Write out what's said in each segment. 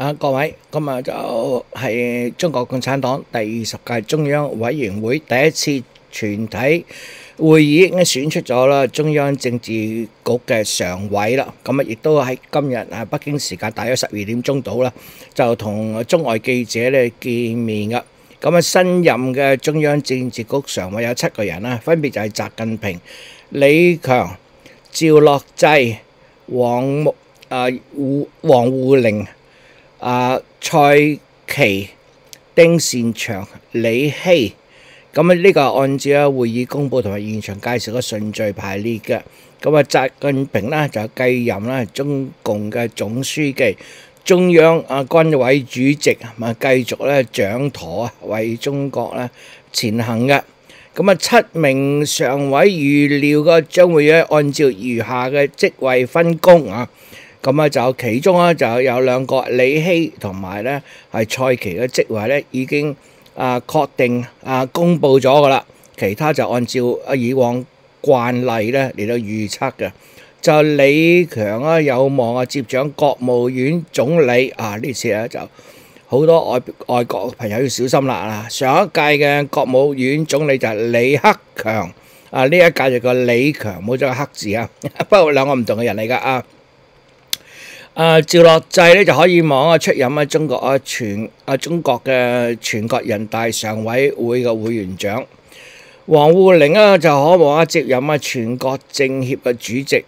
啊，各位，今日就係中國共產黨第二十屆中央委員會第一次全體會議已經選出咗啦，中央政治局嘅常委啦。咁啊，亦都喺今日啊北京時間大約十二點鐘到啦，就同中外記者咧見面噶。咁啊，新任嘅中央政治局常委有七個人啦，分別就係習近平、李強、趙樂際、王木啊胡王滬寧。啊，蔡奇、丁善祥、李希，咁啊呢個按照啊會議公佈同埋現場介紹嘅順序排列嘅。咁啊，習近平呢就繼任啦中共嘅總書記、中央啊軍委主席，咪繼續咧掌舵啊，為中國咧前行嘅。咁啊，七名常委預料嘅將會咧按照餘下嘅職位分工啊。咁啊，就其中咧就有兩個李希同埋咧係蔡奇嘅職位咧已經啊確定啊公佈咗噶啦，其他就按照啊以往慣例咧嚟到預測嘅。就李強啊有望啊接掌國務院總理啊，呢次咧就好多外外國朋友要小心啦啊！上一屆嘅國務院總理就係李克強啊，呢一屆就個李強冇咗個克字啊，不過兩個唔同嘅人嚟噶啊。啊，趙樂際咧就可以望啊出任啊中國啊全啊中國嘅全國人大常委會嘅會員長，王沪寧啊就可望啊接任啊全國政協嘅主席，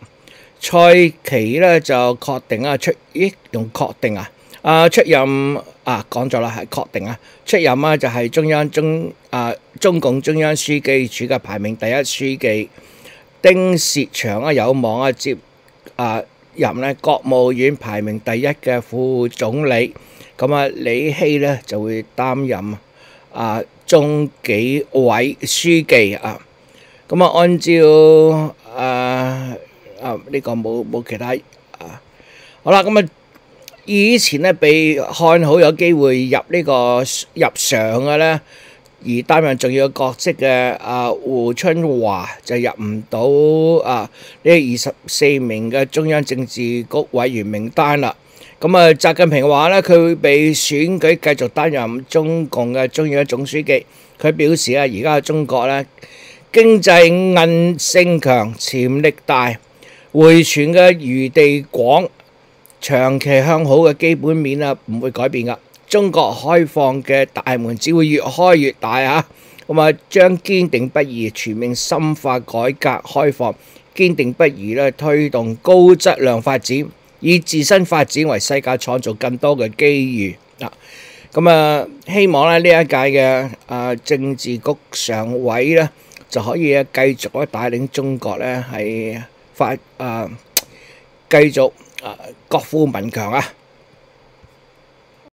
蔡奇咧就確定啊出咦用確定啊啊出任啊講咗啦係確定啊出任啊就係中央中啊中共中央書記處嘅排名第一書記丁薛祥啊有望啊接啊。任咧國務院排名第一嘅副總理，咁啊李希咧就會擔任啊中紀委書記啊，咁啊按照啊啊呢個冇冇其他啊，好啦，咁啊以前咧被看好有機會入呢個入常嘅咧。而擔任重要角色嘅啊胡春華就入唔到啊呢二十四名嘅中央政治局委員名單啦。咁啊，習近平話呢，佢會被選舉繼續擔任中共嘅中央總書記。佢表示啊，而家嘅中國呢，經濟韌性強、潛力大、回旋嘅餘地廣、長期向好嘅基本面啊，唔會改變噶。中國開放嘅大門只會越開越大啊！咁啊，將堅定不移全面深化改革開放，堅定不移咧推動高質量發展，以自身發展為世界創造更多嘅機遇啊！咁啊，希望咧呢一屆嘅啊政治局常委咧就可以繼續咧帶領中國咧係發啊繼續啊國富民強啊！